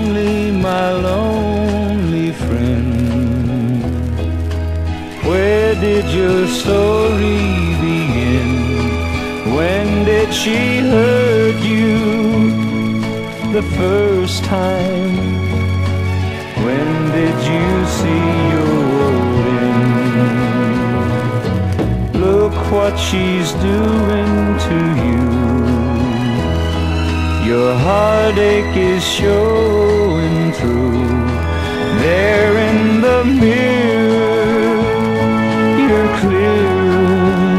lonely, my lonely friend. Where did your story begin? When did she hurt you the first time? When did you see your world end? Look what she's doing to you. Your heartache is showing through. There in the mirror, you're clearer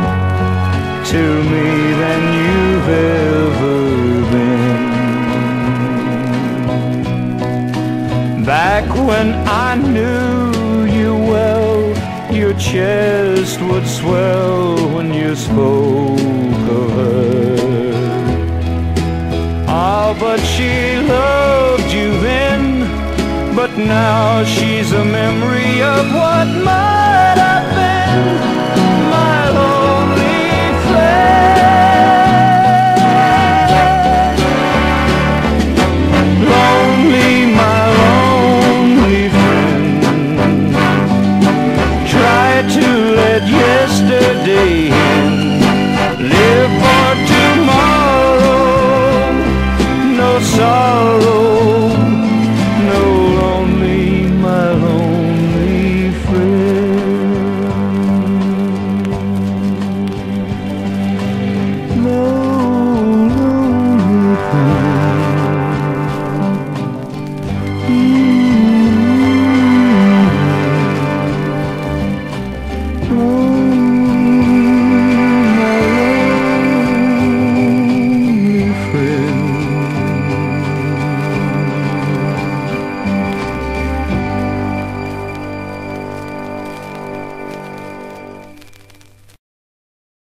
to me than you've ever been. Back when I knew you well, your chest would swell when you spoke But she loved you then, but now she's a memory of what might have been.